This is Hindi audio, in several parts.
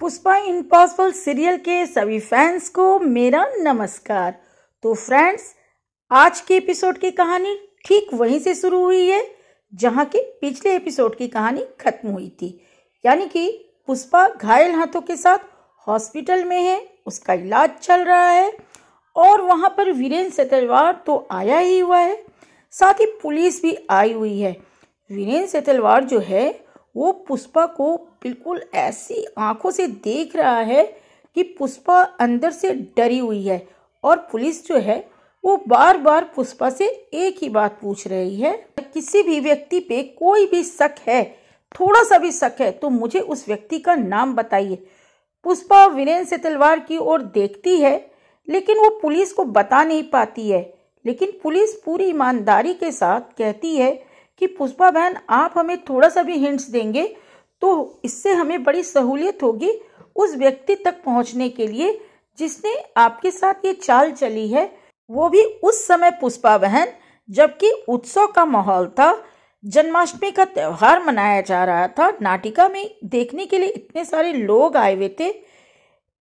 पुष्पा इम्पॉसिबल सीरियल के सभी फैंस को मेरा नमस्कार। तो फ्रेंड्स, आज के एपिसोड की कहानी ठीक वहीं से शुरू हुई है, जहाँ की पिछले एपिसोड की कहानी खत्म हुई थी। यानी कि पुष्पा घायल हाथों के साथ हॉस्पिटल में है, उसका इलाज चल रहा है, और वहाँ पर वीरेंद्र सेतलवार तो आया ही हुआ है। साथ ही पुलिस भी आई हुई है। वीरेंद्र सेतलवार जो है वो पुष्पा को बिल्कुल ऐसी आँखों से देख रहा है कि पुष्पा अंदर से डरी हुई है और पुलिस जो है, वो बार बार पुष्पा से एक ही बात पूछ रही है। किसी भी व्यक्ति पे कोई भी शक है, थोड़ा सा भी शक है तो मुझे उस व्यक्ति का नाम बताइए। पुष्पा वीरेंद्र से तलवार की ओर देखती है, लेकिन वो पुलिस को बता नहीं पाती है। लेकिन पुलिस पूरी ईमानदारी के साथ कहती है कि पुष्पा बहन, आप हमें थोड़ा सा भी हिंट्स देंगे? तो इससे हमें बड़ी सहूलियत होगी उस व्यक्ति तक पहुँचने के लिए जिसने आपके साथ ये चाल चली है। वो भी उस समय पुष्पा बहन, जबकि उत्सव का माहौल था। जन्माष्टमी का त्यौहार मनाया जा रहा था। नाटिका में देखने के लिए इतने सारे लोग आए हुए थे।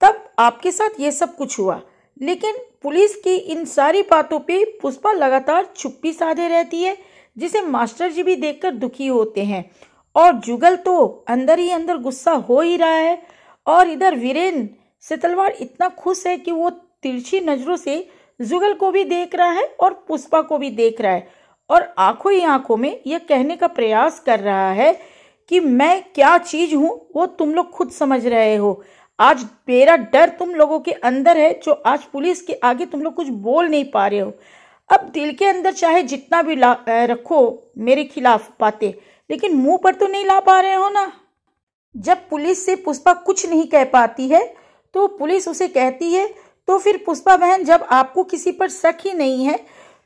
तब आपके साथ ये सब कुछ हुआ। लेकिन पुलिस की इन सारी बातों पे पुष्पा लगातार चुप्पी साधे रहती है। जिसे मास्टर जी भी देखकर दुखी होते हैं। और जुगल तो अंदर ही अंदर गुस्सा हो ही रहा है। और इधर वीरेन से तलवार इतना खुश है कि वो तिरछी नज़रों से जुगल को भी देख रहा है और पुष्पा को भी देख रहा है। और आँखों ही आँखों में यह कहने का प्रयास कर रहा है कि मैं क्या चीज़ हूँ, वो तुम लोग खुद समझ रहे हो। आज मेरा डर तुम लोगों के अंदर है जो आज पुलिस के आगे तुम लोग कुछ बोल नहीं पा रहे हो। अब दिल के अंदर चाहे जितना भी ला रखो, मेरे खिलाफ बातें, लेकिन मुँह पर तो नहीं ला पा रहे हो ना। जब पुलिस से पुष्पा कुछ नहीं कह पाती है तो पुलिस उसे कहती है तो फिर पुष्पा बहन जब आपको किसी पर शक ही नहीं है,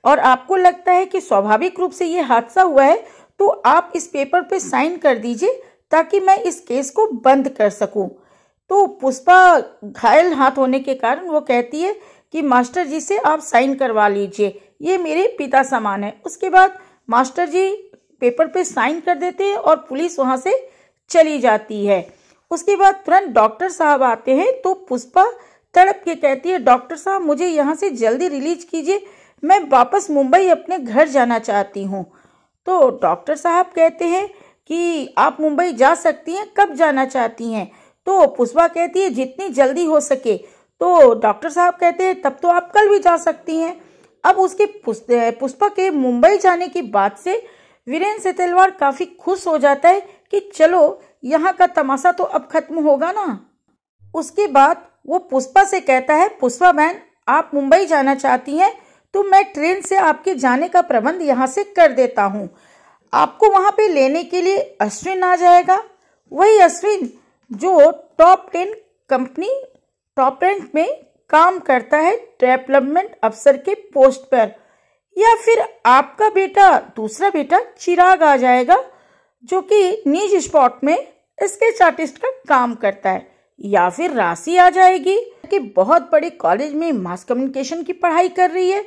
और आपको लगता है कि स्वाभाविक रूप से ये हादसा हुआ है तो आप इस पेपर पे साइन कर दीजिए, ताकि मैं इस केस को बंद कर सकूँ। तो पुष्पा घायल हाथ होने के कारण वो कहती है कि, मास्टर जी से आप साइन करवा लीजिए ये मेरे पिता समान है। उसके बाद मास्टर जी पेपर पे साइन कर देते हैं और पुलिस वहाँ से चली जाती है। उसके बाद तुरंत डॉक्टर साहब आते हैं तो पुष्पा तड़प के कहती है, डॉक्टर साहब, मुझे यहाँ से जल्दी रिलीज़ कीजिए। मैं वापस मुंबई अपने घर जाना चाहती हूँ। तो डॉक्टर साहब कहते हैं कि, आप मुंबई जा सकती हैं, कब जाना चाहती हैं? तो पुष्पा कहती है, जितनी जल्दी हो सके। तो डॉक्टर साहब कहते हैं, तब तो आप कल भी जा सकती हैं। अब उसके पुष्पा के मुंबई जाने की बात से वीरेंद्र सेतलवार काफ़ी खुश हो जाता है कि चलो, यहाँ का तमाशा तो अब खत्म होगा ना। उसके बाद वो पुष्पा से कहता है, पुष्पा बहन, आप मुंबई जाना चाहती हैं तो मैं ट्रेन से आपके जाने का प्रबंध यहाँ से कर देता हूँ। आपको वहाँ पे लेने के लिए अश्विन आ जाएगा। वही अश्विन, जो top ten company top rank में काम करता है डेवलपमेंट अफसर के पोस्ट पर। या फिर आपका बेटा, दूसरा बेटा चिराग आ जाएगा, जो कि निज स्पॉट में स्केच आर्टिस्ट का काम करता है। या फिर राशि आ जाएगी कि बहुत बड़े कॉलेज में मास कम्युनिकेशन की पढ़ाई कर रही है।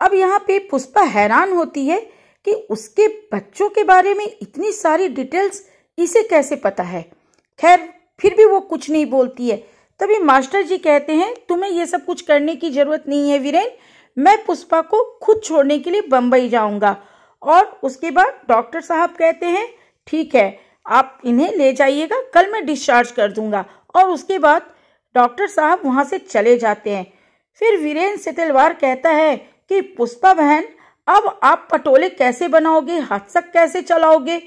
अब यहाँ पे पुष्पा हैरान होती है कि उसके बच्चों के बारे में इतनी सारी डिटेल्स इसे कैसे पता है? खैर, फिर भी वो कुछ नहीं बोलती है। तभी मास्टर जी कहते हैं, तुम्हें ये सब कुछ करने की ज़रूरत नहीं है वीरेन। मैं पुष्पा को खुद छोड़ने के लिए बम्बई जाऊँगा। और उसके बाद डॉक्टर साहब कहते हैं, ठीक है, आप इन्हें ले जाइएगा, कल मैं डिस्चार्ज कर दूँगा। और उसके बाद डॉक्टर साहब वहाँ से चले जाते हैं। फिर वीरेन सेतलवार कहता है कि, पुष्पा बहन, अब आप पटोले कैसे बनाओगे हादसा कैसे चलाओगे?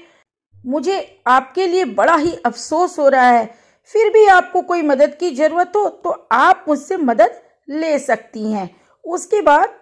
मुझे आपके लिए बड़ा ही अफसोस हो रहा है। फिर भी आपको कोई मदद की ज़रूरत हो तो आप मुझसे मदद ले सकती हैं। उसके बाद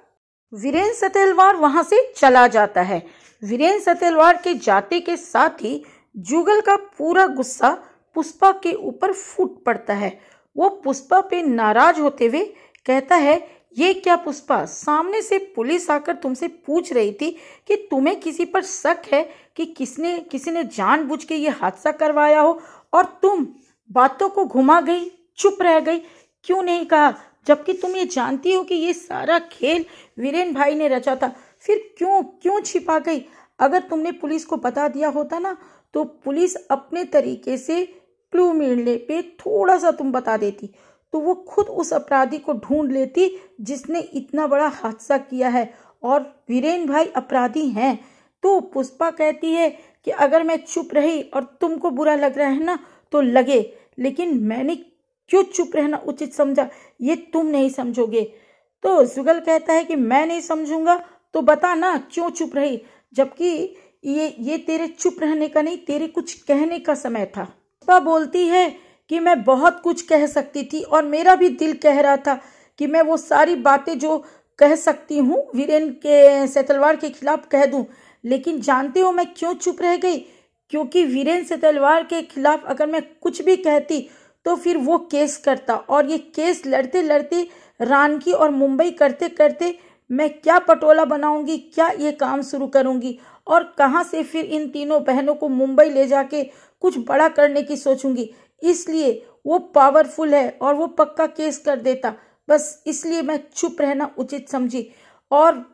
वीरेंद्र सतेलवार वहाँ से चला जाता है। वीरेंद्र सतेलवार के जाते के साथ ही जुगल का पूरा गुस्सा पुष्पा के ऊपर फूट पड़ता है। वो पुष्पा पे नाराज़ होते हुए कहता है, ये क्या पुष्पा, सामने से पुलिस आकर तुमसे पूछ रही थी कि तुम्हें किसी पर शक है कि किसने, किसी ने जानबूझ के ये हादसा करवाया हो और तुम बातों को घुमा गई, चुप रह गई। क्यों नहीं कहा? जबकि तुम ये जानती हो कि ये सारा खेल वीरेन भाई ने रचा था। फिर क्यों क्यों छिपा गई? अगर तुमने पुलिस को बता दिया होता ना तो पुलिस अपने तरीके से क्लू मिलने पे थोड़ा सा तुम बता देती। तो वो खुद उस अपराधी को ढूंढ लेती जिसने इतना बड़ा हादसा किया है। और वीरेन भाई अपराधी हैं। तो पुष्पा कहती है कि अगर मैं चुप रही और तुमको बुरा लग रहा है ना तो लगे, लेकिन मैंने क्यों चुप रहना उचित समझा? ये तुम नहीं समझोगे। तो जुगल कहता है कि मैं नहीं समझूँगा तो बता ना, क्यों चुप रही? जबकि ये ये तेरे चुप रहने का नहीं, तेरे कुछ कहने का समय था। पुष्पा बोलती है कि मैं बहुत कुछ कह सकती थी और मेरा भी दिल कह रहा था कि मैं वो सारी बातें जो कह सकती हूँ, वीरेन के, सेतलवार के खिलाफ कह दूँ। लेकिन जानते हो मैं क्यों चुप रह गई? क्योंकि वीरेन सेतलवार के खिलाफ अगर मैं कुछ भी कहती तो फिर वो केस करता। और ये केस लड़ते लड़ते रानकी और मुंबई करते करते मैं क्या पटोला बनाऊँगी, क्या ये काम शुरू करूँगी? और कहाँ से फिर इन तीनों बहनों को मुंबई ले जाके कुछ बड़ा करने की सोचूँगी? इसलिए वो पावरफुल है और वो पक्का केस कर देता। बस इसलिए मैं चुप रहना उचित समझी। और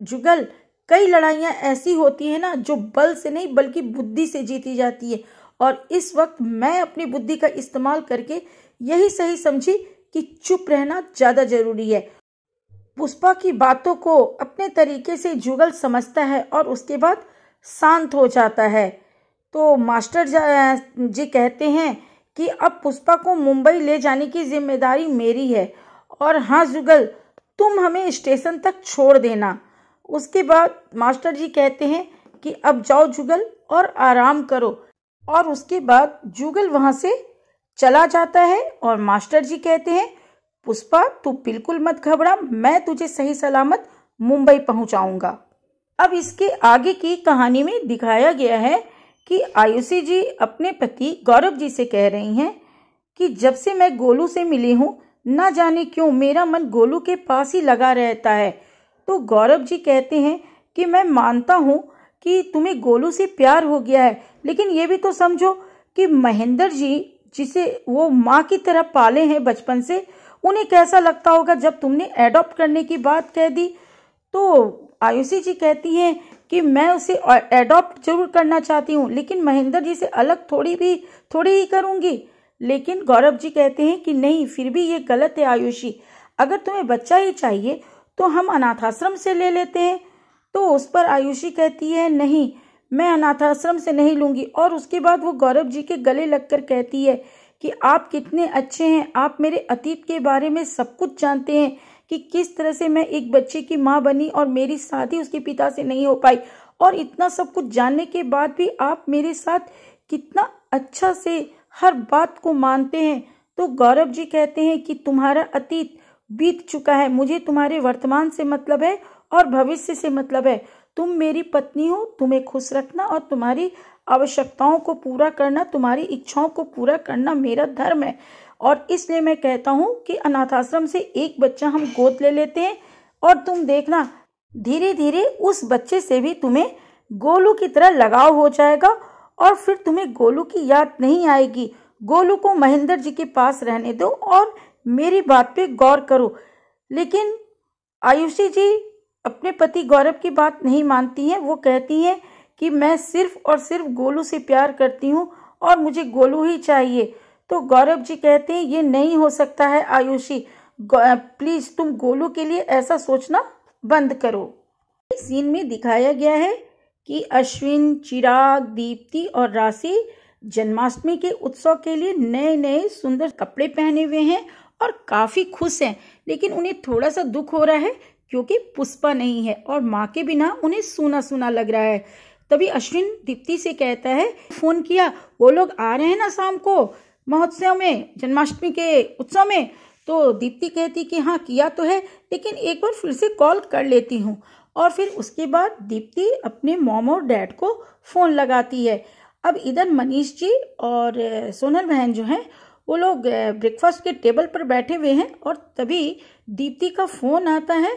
जुगल कई लड़ाइयाँ ऐसी होती है ना, जो बल से नहीं, बल्कि बुद्धि से जीती जाती है। और इस वक्त मैं अपनी बुद्धि का इस्तेमाल करके यही सही समझी कि चुप रहना ज़्यादा ज़रूरी है। पुष्पा की बातों को अपने तरीके से जुगल समझता है और उसके बाद शांत हो जाता है। तो मास्टर जी कहते हैं कि अब पुष्पा को मुंबई ले जाने की ज़िम्मेदारी मेरी है। और हाँ जुगल, तुम हमें स्टेशन तक छोड़ देना। उसके बाद मास्टर जी कहते हैं कि अब जाओ जुगल और आराम करो। और उसके बाद जुगल वहाँ से चला जाता है और मास्टर जी कहते हैं, पुष्पा, तू बिल्कुल मत घबरा, मैं तुझे सही सलामत मुंबई पहुंचाऊँगा। अब इसके आगे की कहानी में दिखाया गया है कि आयुषी जी अपने पति गौरव जी से कह रही हैं कि जब से मैं गोलू से मिली हूँ, न जाने क्यों मेरा मन गोलू के पास ही लगा रहता है। तो गौरव जी कहते हैं कि मैं मानता हूँ कि तुम्हें गोलू से प्यार हो गया है, लेकिन ये भी तो समझो कि महेंद्र जी जिसे वो माँ की तरह पाले हैं बचपन से, उन्हें कैसा लगता होगा जब तुमने एडॉप्ट करने की बात कह दी? तो आयुषी जी कहती हैं कि मैं उसे एडॉप्ट ज़रूर करना चाहती हूँ, लेकिन महेंद्र जी से अलग थोड़ी भी, थोड़ी ही करूँगी। लेकिन गौरव जी कहते हैं कि नहीं, फिर भी ये गलत है आयुषी। अगर तुम्हें बच्चा ही चाहिए तो हम अनाथाश्रम से ले लेते हैं। तो उस पर आयुषी कहती है, नहीं, मैं अनाथाश्रम से नहीं लूँगी। और उसके बाद वो गौरव जी के गले लगकर कहती है कि, आप कितने अच्छे हैं। आप मेरे अतीत के बारे में सब कुछ जानते हैं कि किस तरह से मैं एक बच्चे की माँ बनी और मेरी शादी उसके पिता से नहीं हो पाई। और इतना सब कुछ जानने के बाद भी आप मेरे साथ कितना अच्छा से हर बात को मानते हैं। तो गौरव जी कहते हैं कि, तुम्हारा अतीत बीत चुका है। मुझे तुम्हारे वर्तमान से मतलब है और भविष्य से मतलब है। तुम मेरी पत्नी हो, तुम्हें खुश रखना और तुम्हारी आवश्यकताओं को पूरा करना, तुम्हारी इच्छाओं को पूरा करना मेरा धर्म है। और इसलिए मैं कहता हूँ कि अनाथाश्रम से एक बच्चा हम गोद ले लेते हैं और तुम देखना धीरे धीरे उस बच्चे से भी तुम्हें गोलू की तरह लगाव हो जाएगा और फिर तुम्हें गोलू की याद नहीं आएगी। गोलू को महेंद्र जी के पास रहने दो और मेरी बात पे गौर करो। लेकिन आयुषी जी अपने पति गौरव की बात नहीं मानती हैं। वो कहती हैं कि मैं सिर्फ़ और सिर्फ़ गोलू से प्यार करती हूँ और मुझे गोलू ही चाहिए। तो गौरव जी कहते हैं, ये नहीं हो सकता है आयुषी। प्लीज़ तुम गोलू के लिए ऐसा सोचना बंद करो। इस सीन में दिखाया गया है कि अश्विन, चिराग, दीप्ति और राशि जन्माष्टमी के उत्सव के लिए नए नए सुंदर कपड़े पहने हुए हैं और काफ़ी खुश हैं। लेकिन उन्हें थोड़ा सा दुख हो रहा है क्योंकि पुष्पा नहीं है और माँ के बिना उन्हें सुना सुना लग रहा है। तभी अश्विन दीप्ति से कहता है, फ़ोन किया, वो लोग आ रहे हैं ना शाम को महोत्सव में, जन्माष्टमी के उत्सव में? तो दीप्ति कहती कि हाँ किया तो है, लेकिन एक बार फिर से कॉल कर लेती हूँ। और फिर उसके बाद दीप्ति अपने मॉम और डैड को फ़ोन लगाती है। अब इधर मनीष जी और सोनल बहन जो हैं वो लोग ब्रेकफास्ट के टेबल पर बैठे हुए हैं और तभी दीप्ति का फ़ोन आता है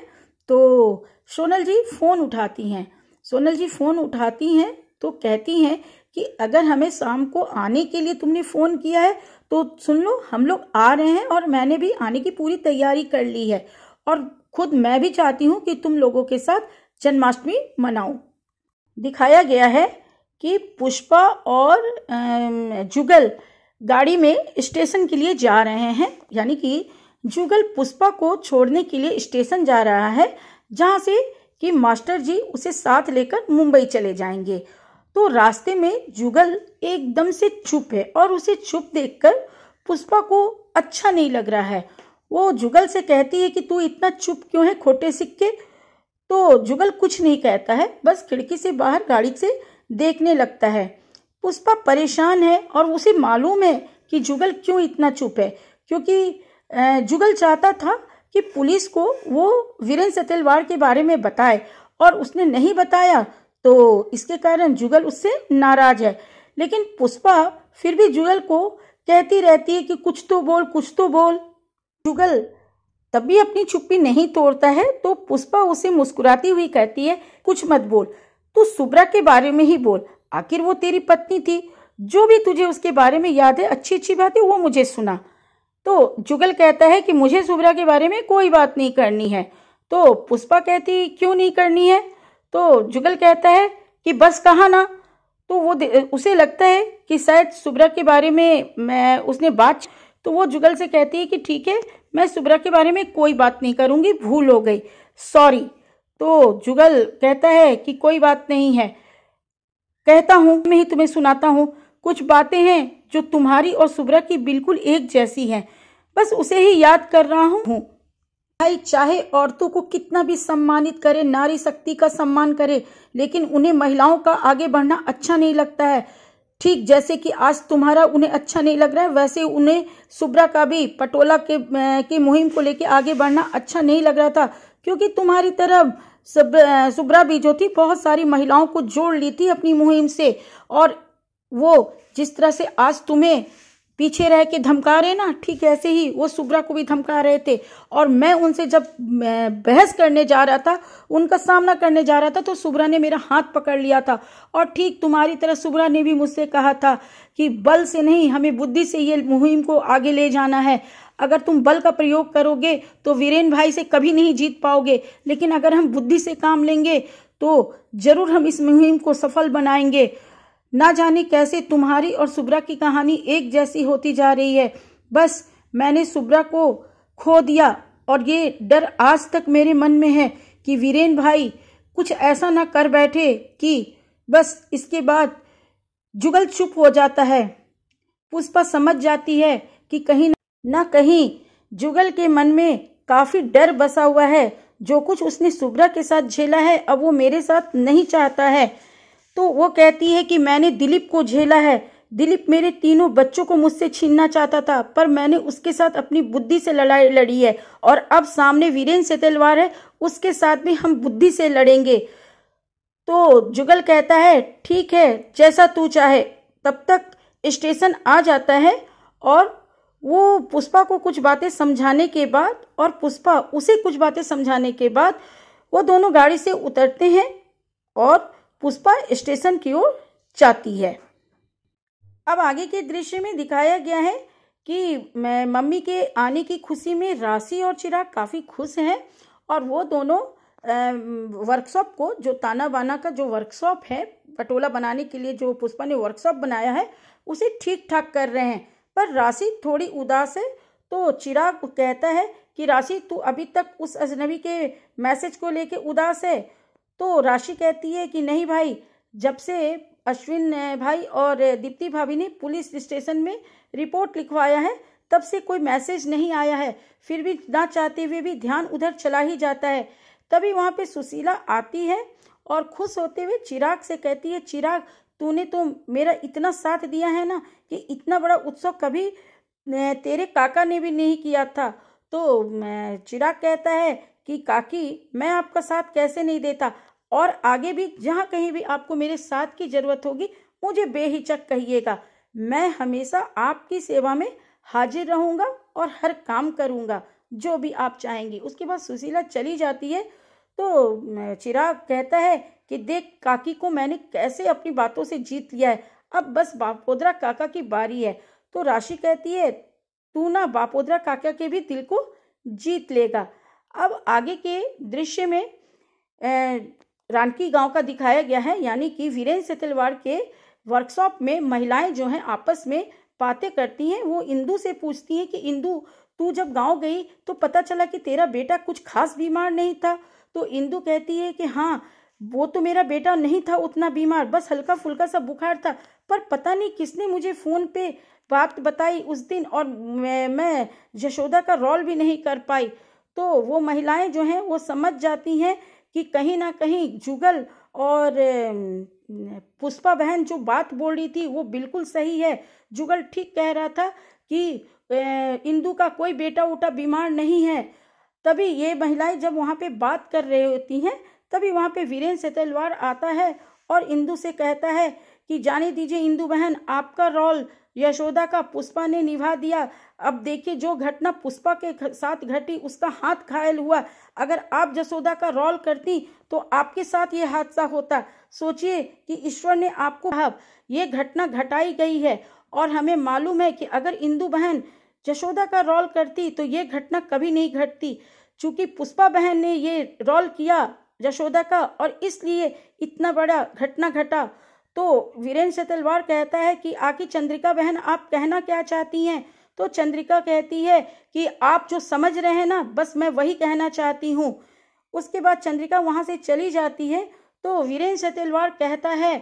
तो सोनल जी फ़ोन उठाती हैं। सोनल जी फ़ोन उठाती हैं तो कहती हैं कि अगर हमें शाम को आने के लिए तुमने फ़ोन किया है तो सुन लो, हम लोग आ रहे हैं और मैंने भी आने की पूरी तैयारी कर ली है और खुद मैं भी चाहती हूँ कि तुम लोगों के साथ जन्माष्टमी मनाओ दिखाया गया है कि पुष्पा और जुगल गाड़ी में स्टेशन के लिए जा रहे हैं, यानी कि जुगल पुष्पा को छोड़ने के लिए स्टेशन जा रहा है, जहाँ से कि मास्टर जी उसे साथ लेकर मुंबई चले जाएँगे। तो रास्ते में जुगल एकदम से चुप है और उसे चुप देखकर पुष्पा को अच्छा नहीं लग रहा है। वो जुगल से कहती है कि तू इतना चुप क्यों है खोटे सिक्के? तो जुगल कुछ नहीं कहता है, बस खिड़की से बाहर गाड़ी से देखने लगता है। पुष्पा परेशान है और उसे मालूम है कि जुगल क्यों इतना चुप है। क्योंकि जुगल चाहता था कि पुलिस को वो वीरेंद्र सतेलवाड़ के बारे में बताए और उसने नहीं बताया तो इसके कारण जुगल उससे नाराज़ है। लेकिन पुष्पा फिर भी जुगल को कहती रहती है कि कुछ तो बोल, कुछ तो बोल। जुगल तब भी अपनी चुप्पी नहीं तोड़ता है तो पुष्पा उसे मुस्कुराती हुई कहती है, कुछ मत बोल, तू सुब्रा के बारे में ही बोल। आखिर वो तेरी पत्नी थी। जो भी तुझे उसके बारे में याद है अच्छी अच्छी बातें वो मुझे सुना। तो जुगल कहता है कि मुझे सुब्रा के बारे में कोई बात नहीं करनी है। तो पुष्पा कहती, क्यों नहीं करनी है? तो जुगल कहता है कि, बस कहा ना। तो वो उसे लगता है कि शायद सुब्रा के बारे में मैं, उसने बात तो वो जुगल से कहती है कि, ठीक है, मैं सुब्रा के बारे में कोई बात नहीं करूँगी, भूल हो गई। सॉरी। तो जुगल कहता है कि, कोई बात नहीं है। कहता हूँ, मैं ही तुम्हें सुनाता हूँ। कुछ बातें हैं जो तुम्हारी और सुब्रा की बिल्कुल एक जैसी हैं। बस उसे ही याद कर रहा हूँ। भाई, चाहे औरतों को कितना भी सम्मानित करे, नारी शक्ति का सम्मान करे, लेकिन उन्हें महिलाओं का आगे बढ़ना अच्छा नहीं लगता है। ठीक जैसे कि आज तुम्हारा उन्हें अच्छा नहीं लग रहा है, वैसे उन्हें सुब्रा का भी पटोला के की मुहिम को लेकर आगे बढ़ना अच्छा नहीं लग रहा था, क्योंकि तुम्हारी तरफ़ सुब्रा जो थी, बहुत सारी महिलाओं को जोड़ ली थी अपनी मुहिम से। और वो जिस तरह से आज तुम्हें पीछे रह के धमका रहे ना, ठीक ऐसे ही वो सुब्रा को भी धमका रहे थे। और मैं उनसे जब बहस करने जा रहा था, उनका सामना करने जा रहा था तो सुब्रा ने मेरा हाथ पकड़ लिया था। और ठीक तुम्हारी तरह सुब्रा ने भी मुझसे कहा था कि बल से नहीं, हमें बुद्धि से ये मुहिम को आगे ले जाना है। अगर तुम बल का प्रयोग करोगे तो वीरेन भाई से कभी नहीं जीत पाओगे। लेकिन अगर हम बुद्धि से काम लेंगे तो ज़रूर हम इस मुहिम को सफल बनाएँगे। ना जाने कैसे तुम्हारी और सुब्रा की कहानी एक जैसी होती जा रही है। बस मैंने सुब्रा को खो दिया और ये डर आज तक मेरे मन में है कि वीरेन भाई कुछ ऐसा ना कर बैठे कि बस इसके बाद जुगल चुप हो जाता है। पुष्पा समझ जाती है कि कहीं ना कहीं। जुगल के मन में काफ़ी डर बसा हुआ है। जो कुछ उसने सुब्रा के साथ झेला है, अब वो मेरे साथ नहीं चाहता है। तो वो कहती है कि मैंने दिलीप को झेला है। दिलीप मेरे तीनों बच्चों को मुझसे छीनना चाहता था, पर मैंने उसके साथ अपनी बुद्धि से लड़ाई लड़ी है। और अब सामने वीरेंद्र से तलवार है, उसके साथ भी हम बुद्धि से लड़ेंगे। तो जुगल कहता है, ठीक है, जैसा तू चाहे, तब तक स्टेशन आ जाता है और वो पुष्पा को कुछ बातें समझाने के बाद और पुष्पा उसे कुछ बातें समझाने के बाद वो दोनों गाड़ी से उतरते हैं और पुष्पा स्टेशन की ओर जाती है। अब आगे के दृश्य में दिखाया गया है कि मैं, मम्मी के आने की खुशी में राशि और चिराग काफ़ी खुश हैं और वो दोनों वर्कशॉप को, जो ताना बाना का जो वर्कशॉप है, पटोला बनाने के लिए जो पुष्पा ने वर्कशॉप बनाया है, उसे ठीक ठाक कर रहे हैं। पर राशि थोड़ी उदास है तो चिराग कहता है कि राशि, तू अभी तक उस अजनबी के मैसेज को लेके उदास है? तो राशि कहती है कि, नहीं भाई, जब से अश्विन भाई और दीप्ति भाभी ने पुलिस स्टेशन में रिपोर्ट लिखवाया है, तब से कोई मैसेज नहीं आया है। फिर भी ना चाहते हुए भी ध्यान उधर चला ही जाता है। तभी वहाँ पे सुशीला आती है और खुश होते हुए चिराग से कहती है, चिराग, तूने तो मेरा इतना साथ दिया है ना कि इतना बड़ा उत्सव कभी तेरे काका ने भी नहीं किया था। तो चिराग कहता है कि, काकी, मैं आपका साथ कैसे नहीं देता? और आगे भी, जहाँ कहीं भी आपको मेरे साथ की ज़रूरत होगी, मुझे बेहिचक कहिएगा। मैं हमेशा आपकी सेवा में हाजिर रहूँगा और हर काम करूँगा, जो भी आप चाहेंगे। उसके बाद सुशीला चली जाती है। तो चिराग कहता है कि, देख, काकी को मैंने कैसे अपनी बातों से जीत लिया है। अब बस बापोदरा काका की बारी है। तो राशि कहती है, तू ना बापोदरा काका के भी दिल को जीत लेगा। अब आगे के दृश्य में रानकी गाँव का दिखाया गया है। यानी कि वीरेंद्र सेतलवाड़ के वर्कशॉप में महिलाएँ जो हैं आपस में बातें करती हैं। वो इंदू से पूछती हैं कि, इंदू, तू जब गाँव गई तो पता चला कि तेरा बेटा कुछ खास बीमार नहीं था? तो इंदू कहती है कि हाँ वो तो मेरा बेटा नहीं था उतना बीमार, बस हल्का फुल्का सा बुखार था। पर पता नहीं किसने मुझे फ़ोन पे बात बताई उस दिन और मैं मैं यशोदा का रोल भी नहीं कर पाई। तो वो महिलाएँ जो हैं, वो समझ जाती हैं कि कहीं ना कहीं जुगल और पुष्पा बहन जो बात बोल रही थी, वो बिल्कुल सही है। जुगल ठीक कह रहा था कि इंदू का कोई बेटा उटा बीमार नहीं है। तभी ये महिलाएँ जब वहाँ पे बात कर रही होती हैं तभी वहाँ पे वीरेंद्र सेतलवार आता है और इंदू से कहता है कि जाने दीजिए इंदू बहन, आपका रोल यशोदा का पुष्पा ने निभा दिया। अब देखिए जो घटना पुष्पा के साथ घटी, उसका हाथ घायल हुआ। अगर आप यशोदा का रोल करती तो आपके साथ ये हादसा होता। सोचिए कि ईश्वर ने आपको भाव ये घटना घटाई गई है और हमें मालूम है कि अगर इंदू बहन यशोदा का रोल करती तो ये घटना कभी नहीं घटती। चूँकि पुष्पा बहन ने ये रोल किया यशोदा का और इसलिए इतना बड़ा घटना घटा। तो वीरेंद्र से तलवार कहता है कि आकी चंद्रिका बहन, आप कहना क्या चाहती हैं? तो चंद्रिका कहती है कि, आप जो समझ रहे हैं ना, बस मैं वही कहना चाहती हूँ। उसके बाद चंद्रिका वहाँ से चली जाती है। तो वीरेंद्र से तलवार कहता है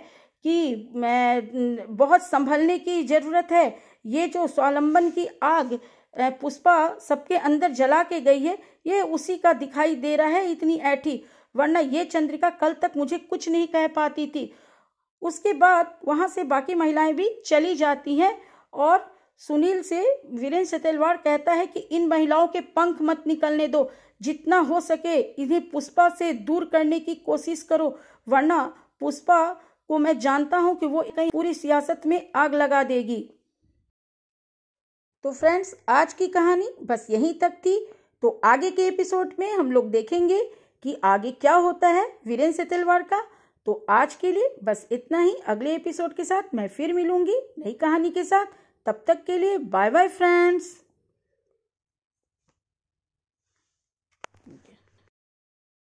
कि, मैं बहुत संभलने की ज़रूरत है। ये जो स्वावलंबन की आग पुष्पा सबके अंदर जला के गई है, ये उसी का दिखाई दे रहा है, इतनी ऐठी। वरना ये चंद्रिका कल तक मुझे कुछ नहीं कह पाती थी। उसके बाद वहाँ से बाकी महिलाएँ भी चली जाती हैं और सुनील से वीरेंद्र सतेलवार कहता है कि इन महिलाओं के पंख मत निकलने दो, जितना हो सके इन्हें पुष्पा से दूर करने की कोशिश करो। वरना पुष्पा को मैं जानता हूँ कि वो कहीं पूरी सियासत में आग लगा देगी। तो फ्रेंड्स, आज की कहानी बस यहीं तक थी। तो आगे के एपिसोड में हम लोग देखेंगे कि आगे क्या होता है वीरेंद्र सेतलवार का। तो आज के लिए बस इतना ही। अगले एपिसोड के साथ मैं फिर मिलूँगी नई कहानी के साथ। तब तक के लिए बाय बाय फ्रेंड्स।